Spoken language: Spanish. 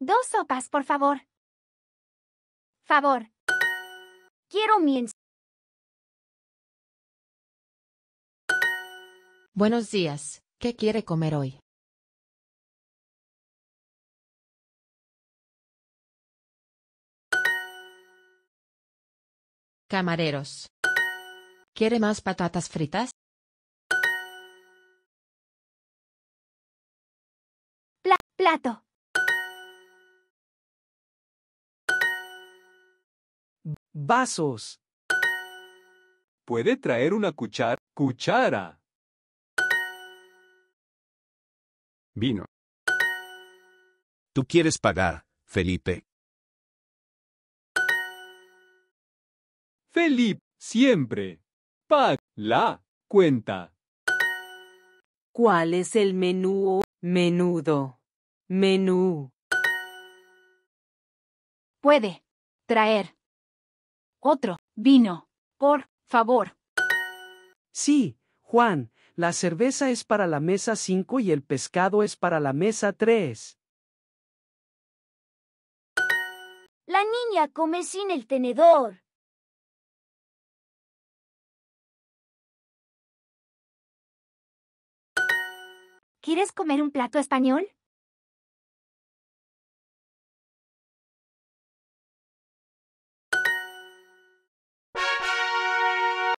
Dos sopas, por favor. Favor. Quiero mi ens- Buenos días. ¿Qué quiere comer hoy? Camareros. ¿Quiere más patatas fritas? pla- plato. Vasos. ¿Puede traer una cuchara? Cuchara. Vino. ¿Tú quieres pagar, Felipe? Felipe, siempre. Paga la cuenta. ¿Cuál es el menú? Menudo. Menú. Puede. Traer. Otro. Vino. Por favor. Sí, Juan, la cerveza es para la mesa 5 y el pescado es para la mesa 3. La niña come sin el tenedor. ¿Quieres comer un plato español?